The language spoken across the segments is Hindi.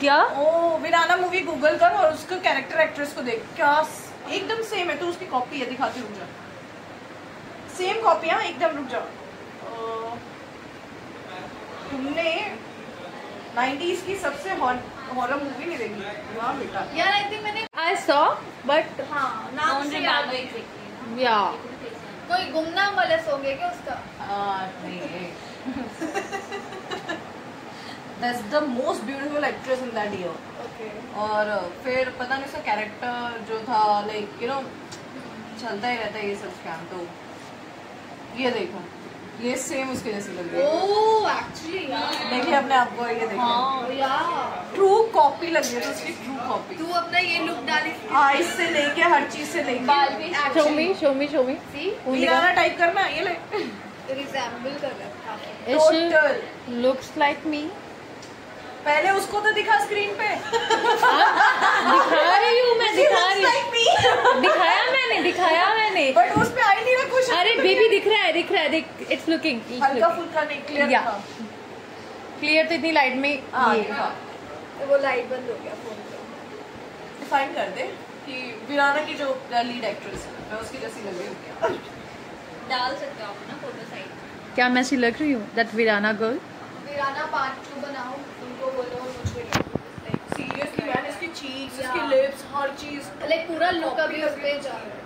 क्या? ओ वीराना मूवी गूगल कर और उसका कैरेक्टर एक्ट्रेस को देख। क्या एकदम सेम है तो उसकी कॉपी है दिखाती रुक जा। सेम कॉपी हाँ एकदम रुक जा। तुमने 90s की सबसे हॉरर मूवी नहीं देखी? हाँ बेटा। यार आई थिंक मैंने आई सॉ बट हाँ नाम से याद है या कोई गुमनाम वाले सो गए क्या उसका? That's the most beautiful actress in that year. Okay और फिर पता नहीं उसका कैरेक्टर जो था लाइक यू नो चलता ही रहता है ये सब स्कैम तो ये देखो। ये सेम उसके जैसी लग रही है। एक्चुअली देखिए अपने आप को ये देखो हाँ यार ट्रू कॉपी लग रही है तो उसकी ट्रू कॉपी तू अपना ये लुक डाली। आइज़ से लेके हर चीज़ से बाल लेके भी show me show me show me सी टाइप करना ये ले। रिजेंबल कर रहा है। टोटल लुक्स लाइक मी पहले उसको तो दिखा स्क्रीन पे। दिखा रही हूँ मैं दिखा रही हूँ। like दिखाया मैंने दिखाया मैंने। बट उस पे आई नहीं रहा कुछ अरे बेबी दिख रहा है दिख रहा है देख इट्स लुकिंग हल्का फुल्का नहीं क्लियर. था। क्लियर तो इतनी लाइट में हाँ ये। वो लाइट बंद हो गया फ़ोन पे। डिफाइन कर दे कि वीराना की जो लीड एक्ट्रेस है मैं उसकी जैसी लग रही हूँ क्या? डाल सकते हो आप ना फ़ोटो साइड क्या मैं ऐसी लग रही हूँ? That Veerana girl Veerana part to बनाओ उनको बोलो सीरियसली मैन इसकी चीक्स इसकी लिप्स हर चीज़ लाइक पूरा लुक अभी उस पे जा रहा है।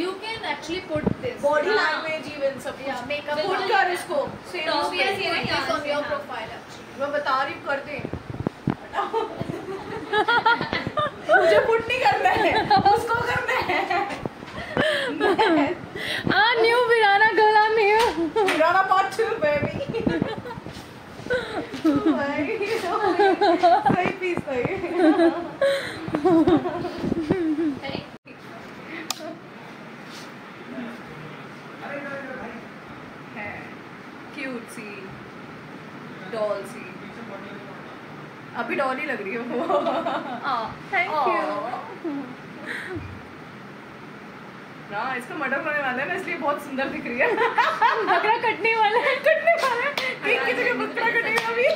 You can actually put this body language even सब कुछ। makeup पुट कर इसको ना ऑन योर प्रोफ़ाइल एक्चुअली मैं बता रही हूँ कर दे मुझे पुट नहीं करना है उसको करना है a new Veerana girl a new Veerana part 2 baby सही पीस सही क्यूट सी डॉल सी अभी डॉल ही लग रही है वो थैंक Aw. ना इसका मर्डर होने वाला है ना इसलिए बहुत सुंदर दिख रही है बकरा कटने वाला है कटने वाला है केक की जगह बकरा कटेगा अभी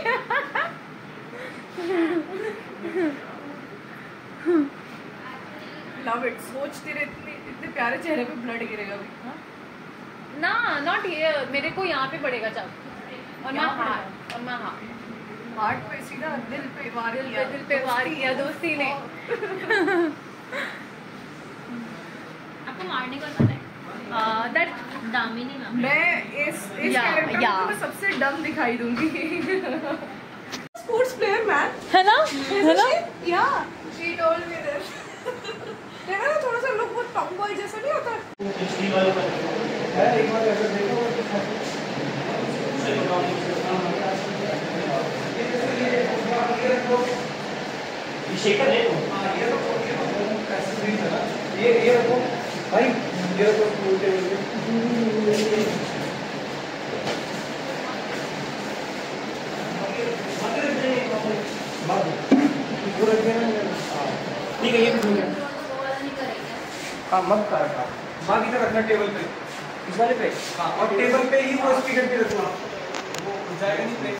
लव इट सोच तेरे इतने इतने प्यारे चेहरे पे ब्लड गिरेगा अभी हाँ? ना नॉट ये मेरे को यहाँ पे पड़ेगा चाकू। और मैं हाथ और मैं हाथ हार्ट पे सीधा दिल पे वार दिल पे दिल पे वार किया दोस्ती ने। आपको मारने का पता है? दैट दामिनी मैम मैं इस इस कैरेक्टर. तो मैं सबसे डम दिखाई दूँगी। स्पोर्ट्स प्लेयर मैन है ना? है ना या शी टोल्ड मी दिस देखा ना थोड़ा सा लुक बहुत टॉम बॉय जैसा नहीं होता शेखर है ये ये रखो भाई ये रखो स्कूल टेबल पूरा रखिए ठीक है ये भी हो गया हाँ मत कर मग इधर रखना टेबल पे. इस वाले पे? हाँ और टेबल पे ही वो स्पीकर पे रखना. वो जाएगा नहीं